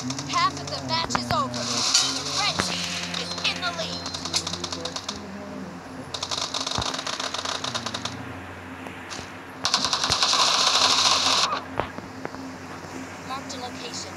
Half of the match is over. The red team is in the lead. Marked a location.